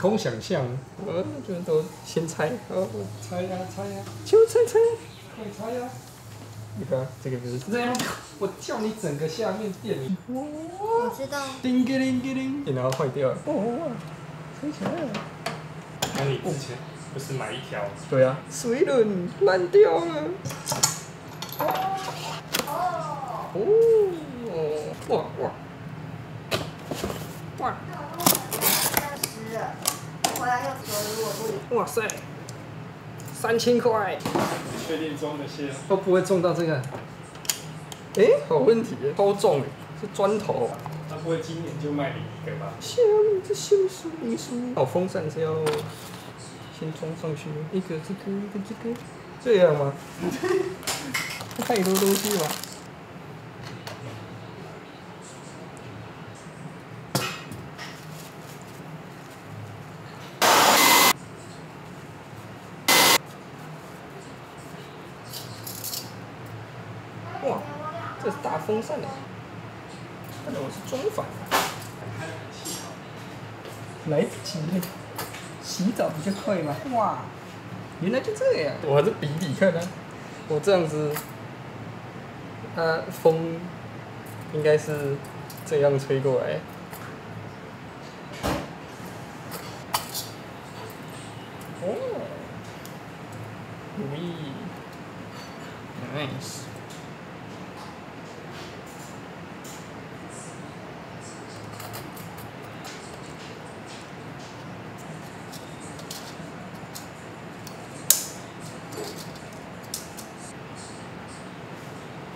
空想象，呃，就都先猜，哦，猜呀猜呀，就猜猜，快猜呀！你看这个不是这样，我叫你整个下面电，我知道。叮铃铃铃，电脑坏掉了。哦，吹起来了。那你之前不是买一条？对啊，水轮烂掉了。哦，哇哇哇！湿了，回来又折如果不哇塞，三千块你确定装得下？都不会中到这个。哎，好问题，超重诶，是砖头。他不会今年就卖你一个吧？下面这修书秘书，哦，风扇是要先装上去，一个这个，一个这个，这样吗？太多东西了。哇，这是大风扇呢。看来我是中反。来得及了，洗澡比较快嘛。哇，原来就这样。我还是比比看啊，我这样子，啊，风应该是这样吹过来。哦，喂，nice。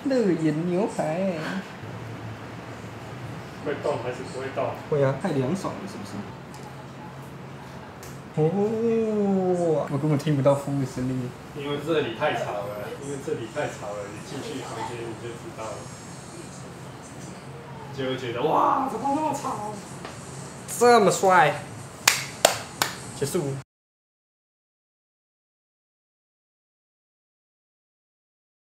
乐眼牛排。会动还是不会动？会啊，太凉爽了，是不是？哦，我根本听不到风的声音。因为这里太吵了，因为这里太吵了，你进去房间你就知道了，就会觉得哇，怎么那么吵？这么帅，结束。